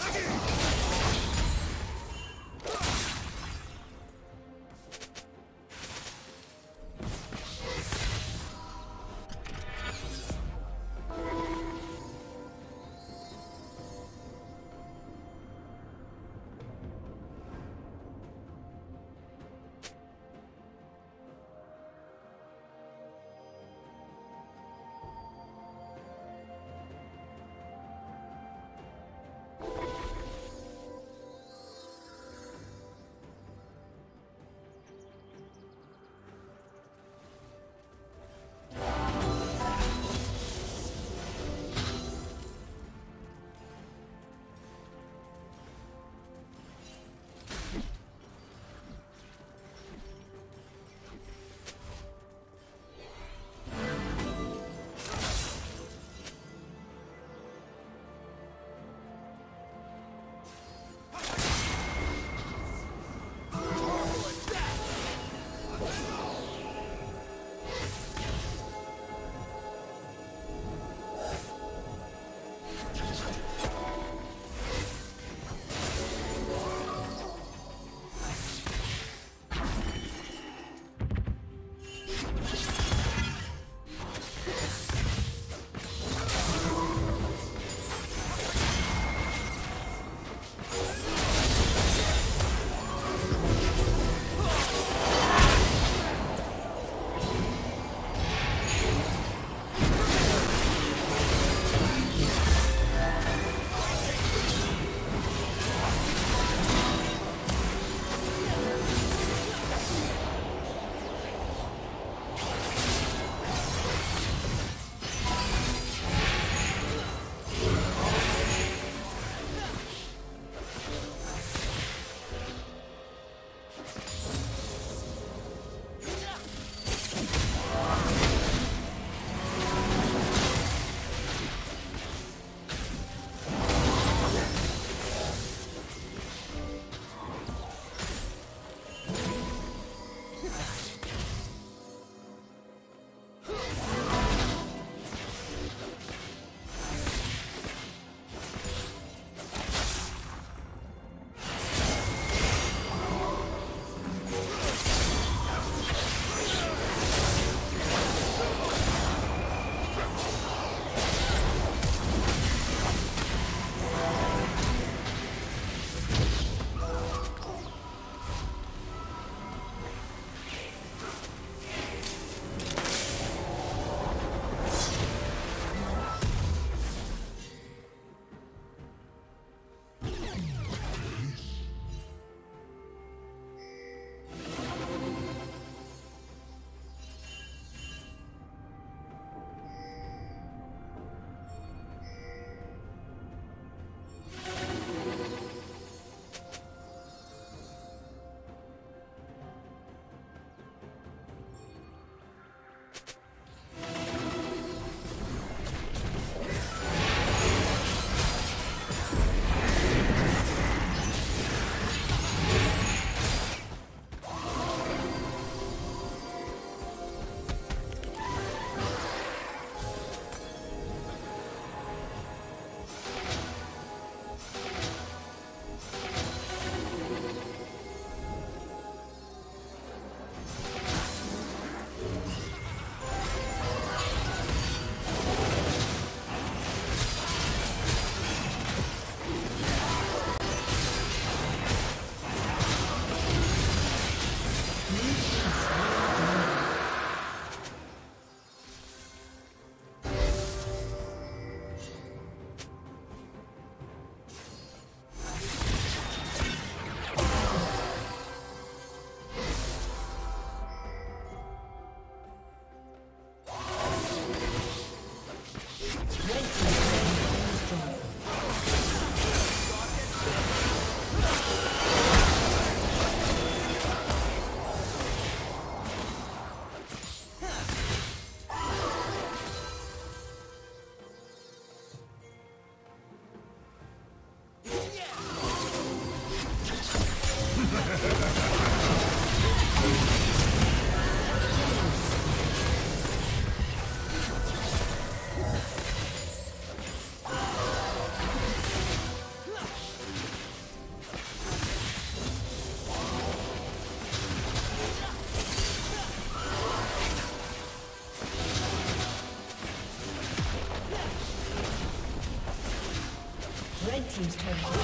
Ataki! Team's turret